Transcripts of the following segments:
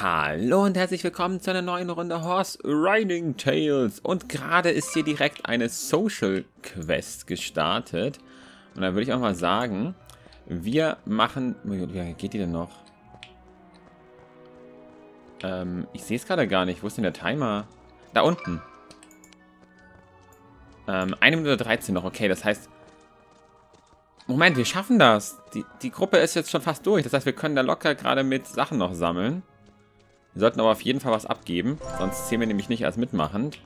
Hallo und herzlich willkommen zu einer neuen Runde Horse Riding Tales. Und gerade ist hier direkt eine Social Quest gestartet. Und da würde ich auch mal sagen, wir machen... Wie geht die denn noch? Ähm, ich sehe es gerade gar nicht. Wo ist denn der Timer? Da unten. Ähm, 1 Minute 13 noch. Okay, das heißt... Moment, wir schaffen das. Die, die Gruppe ist jetzt schon fast durch. Das heißt, wir können da locker gerade mit Sachen noch sammeln. Wir sollten aber auf jeden Fall was abgeben, sonst zählen wir nämlich nicht als mitmachend.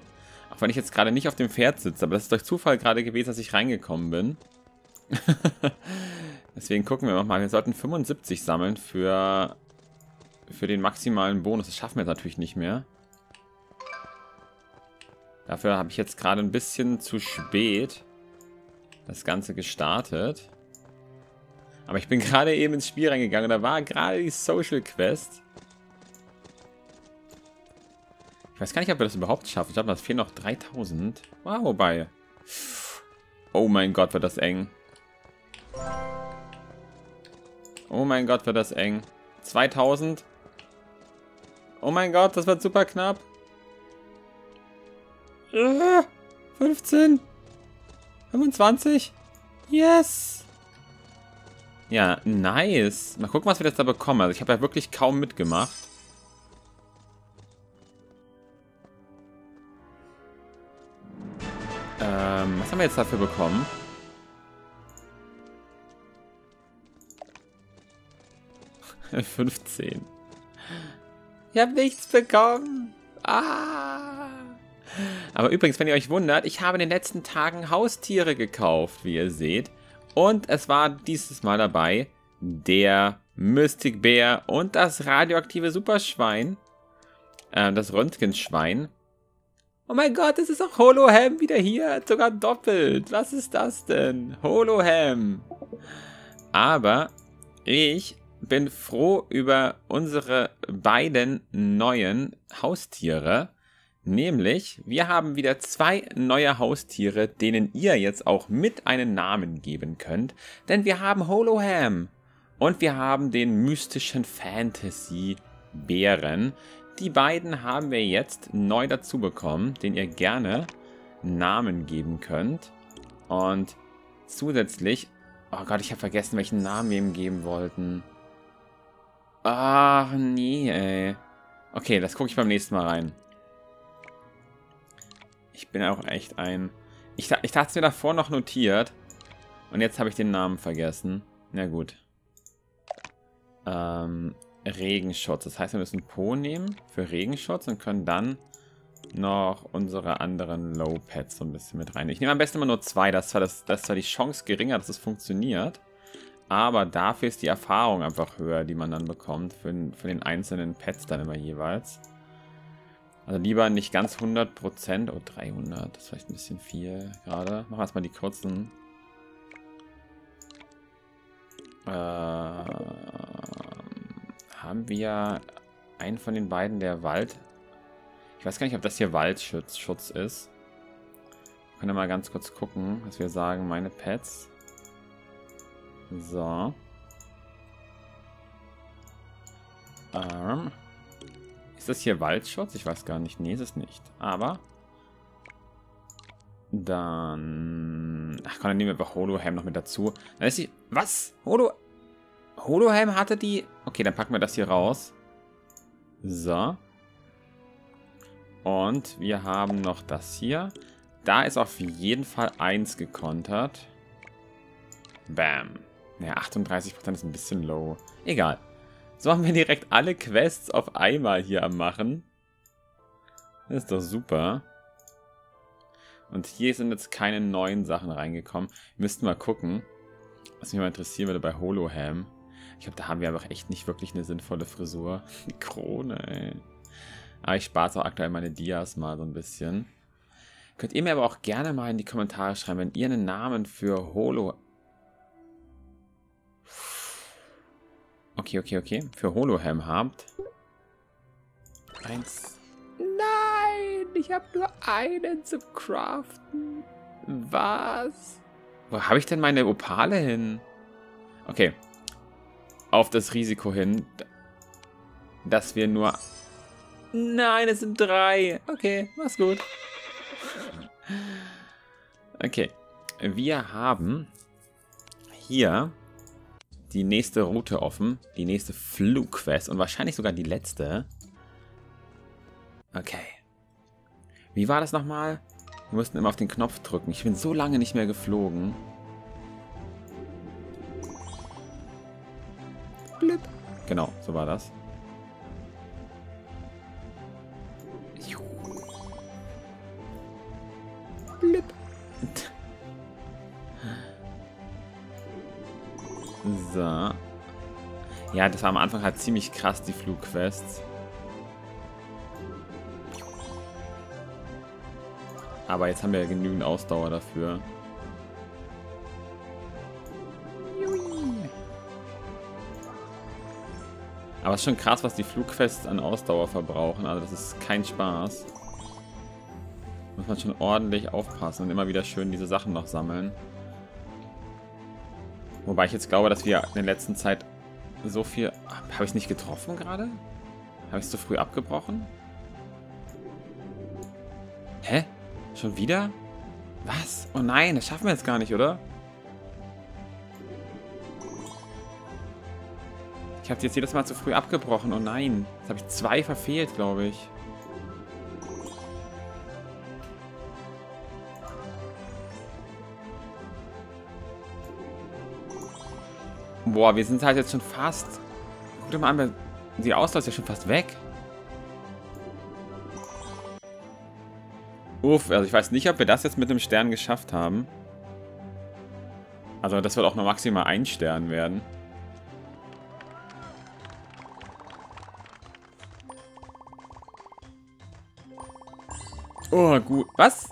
Auch wenn ich jetzt gerade nicht auf dem Pferd sitze, aber das ist durch Zufall gerade gewesen, dass ich reingekommen bin. Deswegen gucken wir nochmal. Wir sollten 75 sammeln für, für den maximalen Bonus. Das schaffen wir jetzt natürlich nicht mehr. Dafür habe ich jetzt gerade ein bisschen zu spät das Ganze gestartet. Aber ich bin gerade eben ins Spiel reingegangen da war gerade die Social Quest. Ich weiß gar nicht, ob wir das überhaupt schaffen. Ich glaube, das fehlen noch 3000. Wow, wobei. Oh mein Gott, wird das eng. Oh mein Gott, wird das eng. 2000. Oh mein Gott, das wird super knapp. 15. 25. Yes. Ja, nice. Mal gucken, was wir jetzt da bekommen. Also ich habe ja wirklich kaum mitgemacht. Was haben wir jetzt dafür bekommen? Fünfzehn. Ich habe nichts bekommen. Ah. Aber übrigens, wenn ihr euch wundert, ich habe in den letzten Tagen Haustiere gekauft, wie ihr seht. Und es war dieses Mal dabei der Mystic Bär und das radioaktive Superschwein. Äh, das Röntgenschwein. Oh mein Gott, es ist auch Holoham wieder hier. Sogar doppelt. Was ist das denn? Holoham. Aber ich bin froh über unsere beiden neuen Haustiere. Nämlich, wir haben wieder zwei neue Haustiere, denen ihr jetzt auch mit einen Namen geben könnt. Denn wir haben Holoham und wir haben den mystischen Fantasy-Bären. Die beiden haben wir jetzt neu dazu bekommen, den ihr gerne Namen geben könnt. Und zusätzlich... Oh Gott, ich habe vergessen, welchen Namen wir ihm geben wollten. Ach, nee, ey. Okay, das gucke ich beim nächsten Mal rein. Ich bin auch echt ein... Ich, ich hatte es mir davor noch notiert. Und jetzt habe ich den Namen vergessen. Na gut. Ähm, Regenschutz. Das heißt, wir müssen Po nehmen für Regenschutz und können dann noch unsere anderen Low-Pads so ein bisschen mit rein. Ich nehme am besten immer nur zwei. Das ist zwar, das, das ist zwar die Chance geringer, dass es funktioniert. Aber dafür ist die Erfahrung einfach höher, die man dann bekommt für, für den einzelnen Pads dann immer jeweils. Also lieber nicht ganz 100%. Oh, 300. Das ist vielleicht ein bisschen viel gerade. Machen wir erstmal die kurzen. Äh haben wir einen von den beiden, der Wald... Ich weiß gar nicht, ob das hier Waldschutz Schutz ist. Wir können mal ganz kurz gucken, was wir sagen. Meine Pets. So. Ähm. Ist das hier Waldschutz? Ich weiß gar nicht. Nee, ist es nicht. Aber... Dann... Ach komm, dann nehmen wir einfach Holohelm noch mit dazu. Dann ist die... Was? Holo... Holohelm hatte die... Okay, dann packen wir das hier raus. So. Und wir haben noch das hier. Da ist auf jeden Fall 1 gekontert. Bam. Ja, 38% ist ein bisschen low. Egal. So haben wir direkt alle Quests auf einmal hier am Machen. Das ist doch super. Und hier sind jetzt keine neuen Sachen reingekommen. Müssten mal gucken, was mich mal interessieren würde bei Holoham. Ich glaube, da haben wir einfach echt nicht wirklich eine sinnvolle Frisur. Krone, ey. Aber ich spare auch aktuell meine Dias mal so ein bisschen. Könnt ihr mir aber auch gerne mal in die Kommentare schreiben, wenn ihr einen Namen für Holo... Okay, okay, okay. Für Holoham habt. Eins. Nein, ich habe nur einen zum Craften. Was? Wo habe ich denn meine Opale hin? Okay, auf das Risiko hin. dass wir nur... Nein, es sind drei. Okay, mach's gut. Okay. Wir haben hier die nächste Route offen. Die nächste Flugquest und wahrscheinlich sogar die letzte. Okay. Wie war das nochmal? Wir mussten immer auf den Knopf drücken. Ich bin so lange nicht mehr geflogen. Genau, so war das. Blip. So. Ja, das war am Anfang halt ziemlich krass, die Flugquests. Aber jetzt haben wir ja genügend Ausdauer dafür. Aber es ist schon krass, was die Flugquests an Ausdauer verbrauchen. Also das ist kein Spaß. Muss man schon ordentlich aufpassen und immer wieder schön diese Sachen noch sammeln. Wobei ich jetzt glaube, dass wir in der letzten Zeit so viel... Habe ich nicht getroffen gerade? Habe ich es zu früh abgebrochen? Hä? Schon wieder? Was? Oh nein, das schaffen wir jetzt gar nicht, oder? Ich habe jetzt jedes Mal zu früh abgebrochen. Oh nein. Jetzt habe ich zwei verfehlt, glaube ich. Boah, wir sind halt jetzt schon fast... Guck dir mal an, die Ausdauer ist ja schon fast weg. Uff, also ich weiß nicht, ob wir das jetzt mit einem Stern geschafft haben. Also das wird auch nur maximal ein Stern werden. Oh, gut. Was?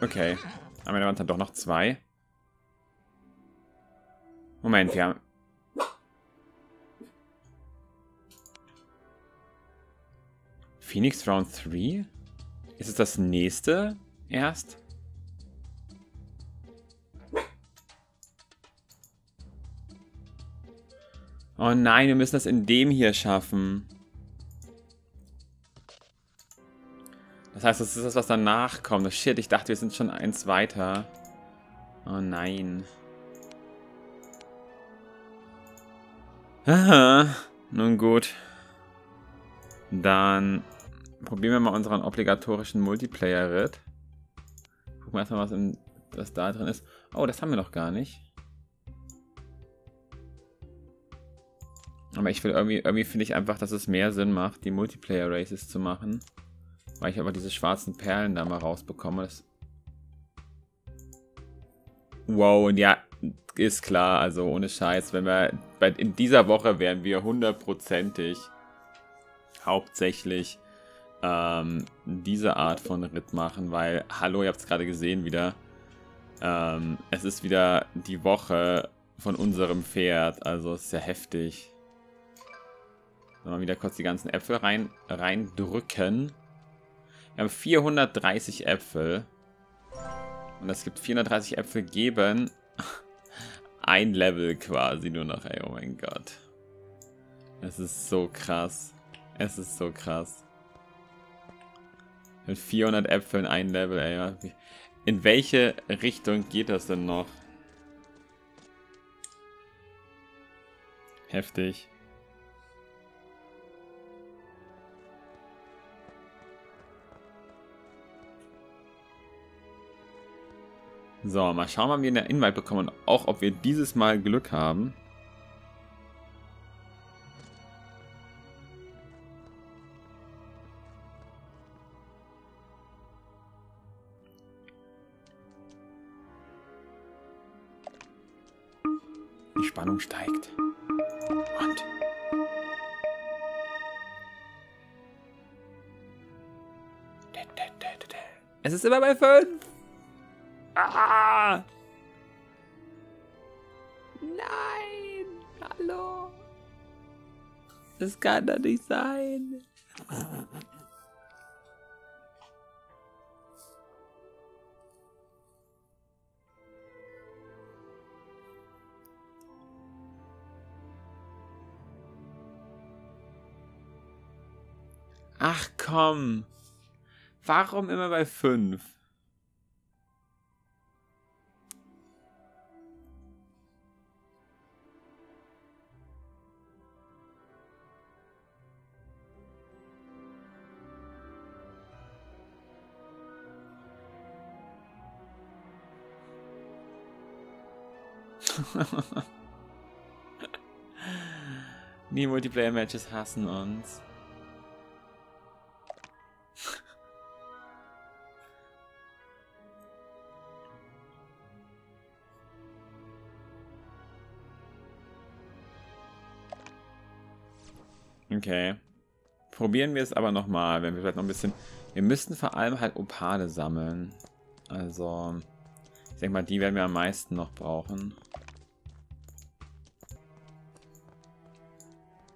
Okay. Aber da waren dann doch noch zwei. Moment, wir haben... Phoenix Round 3? Ist es das nächste erst? Oh nein, wir müssen das in dem hier schaffen. Das heißt, das ist das, was danach kommt. Shit, ich dachte, wir sind schon eins weiter. Oh nein. Aha, nun gut. Dann probieren wir mal unseren obligatorischen Multiplayer-Ritt. Gucken wir erstmal, was, was da drin ist. Oh, das haben wir noch gar nicht. Aber ich will irgendwie, irgendwie finde ich einfach, dass es mehr Sinn macht, die Multiplayer-Races zu machen. Weil ich aber diese schwarzen Perlen da mal rausbekomme. Wow, und ja, ist klar, also ohne Scheiß, wenn wir in dieser Woche werden wir hundertprozentig hauptsächlich ähm, diese Art von Ritt machen, weil, hallo, ihr habt es gerade gesehen wieder, ähm, es ist wieder die Woche von unserem Pferd, also ist ja heftig. Mal wieder kurz die ganzen Äpfel rein, reindrücken. Wir haben 430 Äpfel. Und es gibt 430 Äpfel geben ein Level quasi nur noch, ey, oh mein Gott. Es ist so krass. Es ist so krass. Mit 400 Äpfeln ein Level, ey. In welche Richtung geht das denn noch? Heftig. So, mal schauen, wann wir eine Invite bekommen. Auch ob wir dieses Mal Glück haben. Die Spannung steigt. Und... Es ist immer bei 5. Das kann doch nicht sein. Ach komm. Warum immer bei 5? Die Multiplayer-Matches hassen uns. Okay. Probieren wir es aber nochmal, wenn wir vielleicht noch ein bisschen... Wir müssten vor allem halt Opale sammeln. Also, ich denke mal, die werden wir am meisten noch brauchen.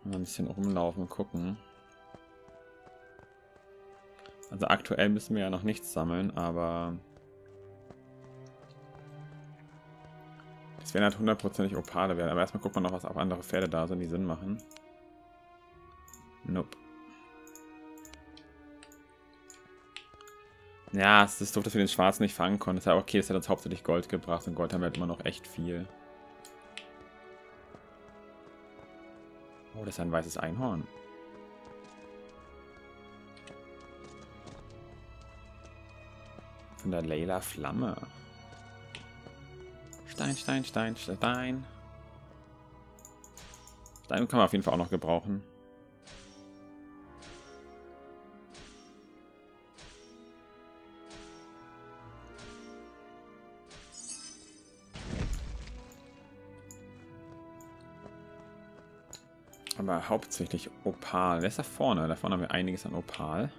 Mal ein bisschen rumlaufen gucken. Also aktuell müssen wir ja noch nichts sammeln, aber... Es werden halt hundertprozentig Opale werden. Aber erstmal gucken wir noch, was auch andere Pferde da sind, die Sinn machen. Nope. Ja, es ist doof, dass wir den Schwarzen nicht fangen konnten. Ist ja okay, das hat uns hauptsächlich Gold gebracht und Gold haben wir halt immer noch echt viel. Oh, das ist ein weißes Einhorn. Von der Leila Flamme. Stein, Stein, Stein, Stein. Stein kann man auf jeden Fall auch noch gebrauchen. Aber hauptsächlich Opal. Wer ist da vorne? Da vorne haben wir einiges an Opal.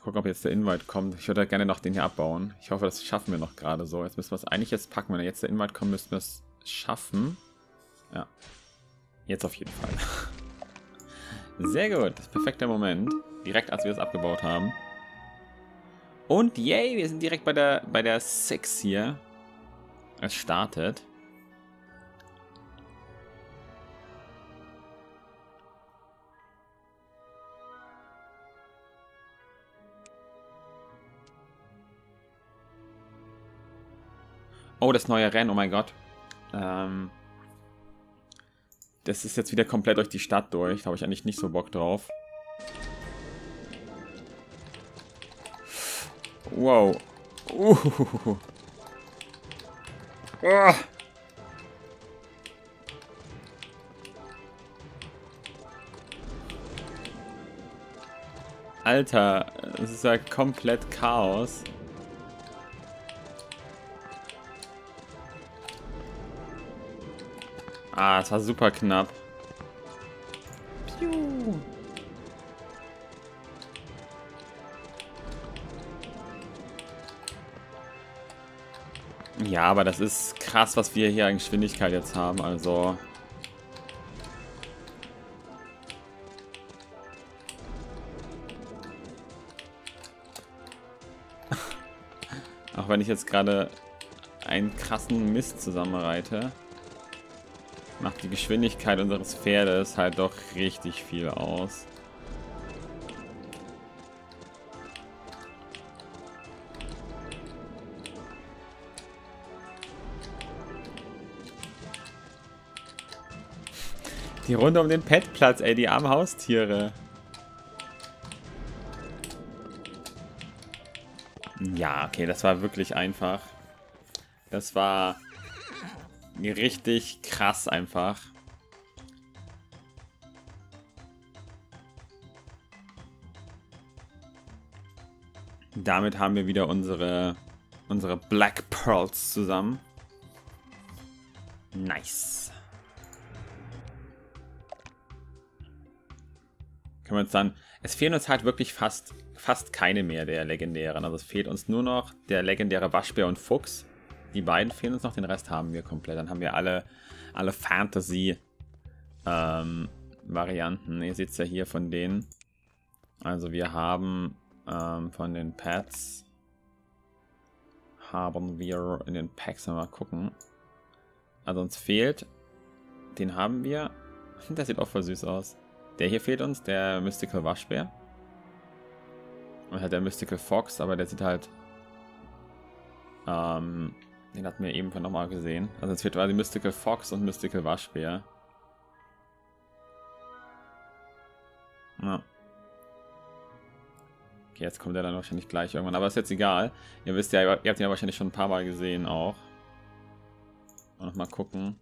Gucken, ob jetzt der Invite kommt. Ich würde gerne noch den hier abbauen. Ich hoffe, das schaffen wir noch gerade so. Jetzt müssen wir es eigentlich jetzt packen. Wenn jetzt der Invite kommt, müssten wir es schaffen. Ja. Jetzt auf jeden Fall. Sehr gut. Das ist perfekter Moment. Direkt, als wir es abgebaut haben. Und yay, wir sind direkt bei der, bei der 6 hier. Es startet. Oh, das neue Rennen, oh mein Gott. Ähm, das ist jetzt wieder komplett durch die Stadt durch. Da habe ich eigentlich nicht so Bock drauf. Wow. Uh. Alter, es ist ja komplett Chaos. Ah, es war super knapp. Piu. Ja, aber das ist krass, was wir hier an Geschwindigkeit jetzt haben, also... Auch wenn ich jetzt gerade einen krassen Mist zusammenreite macht die Geschwindigkeit unseres Pferdes halt doch richtig viel aus. Die Runde um den Petplatz, ey, die armen Haustiere. Ja, okay, das war wirklich einfach. Das war richtig krass einfach. Damit haben wir wieder unsere, unsere Black Pearls zusammen. Nice. Können wir uns dann... Es fehlen uns halt wirklich fast fast keine mehr der legendären. Also es fehlt uns nur noch der legendäre Waschbär und Fuchs. Die beiden fehlen uns noch, den Rest haben wir komplett. Dann haben wir alle, alle Fantasy-Varianten. Ähm, Ihr seht es ja hier von denen. Also wir haben ähm, von den Pets haben wir in den Packs mal gucken. Also uns fehlt, den haben wir. Der sieht auch voll süß aus. Der hier fehlt uns, der Mystical Waschbär. Und halt der Mystical Fox, aber der sieht halt. Ähm, den hatten wir eben nochmal gesehen. Also es fehlt quasi Mystical Fox und Mystical Waschbär. Ja. Okay, jetzt kommt er dann wahrscheinlich gleich irgendwann, aber ist jetzt egal. Ihr wisst ja, ihr habt ihn ja wahrscheinlich schon ein paar Mal gesehen auch. Noch mal gucken.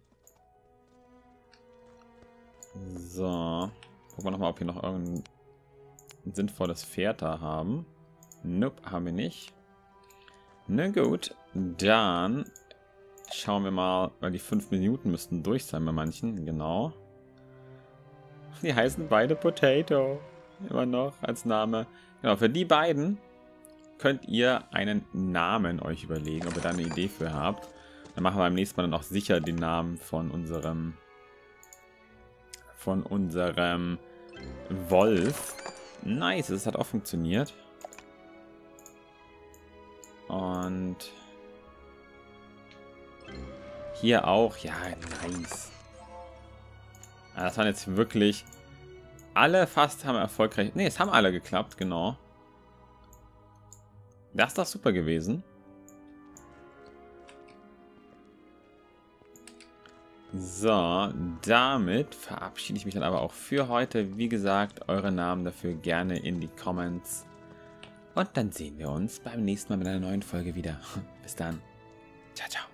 So. Gucken wir nochmal, ob wir noch irgendein sinnvolles Pferd da haben. Nope, haben wir nicht. Na gut, dann schauen wir mal, weil die fünf Minuten müssten durch sein bei manchen, genau. Die heißen beide Potato. Immer noch als Name. Genau, für die beiden könnt ihr einen Namen euch überlegen, ob ihr da eine Idee für habt. Dann machen wir beim nächsten Mal dann auch sicher den Namen von unserem von unserem Wolf. Nice, es hat auch funktioniert. Und hier auch. Ja, nice. Das waren jetzt wirklich alle fast haben erfolgreich... Ne, es haben alle geklappt, genau. Das ist doch super gewesen. So, damit verabschiede ich mich dann aber auch für heute. Wie gesagt, eure Namen dafür gerne in die Comments. Und dann sehen wir uns beim nächsten Mal mit einer neuen Folge wieder. Bis dann. Ciao, ciao.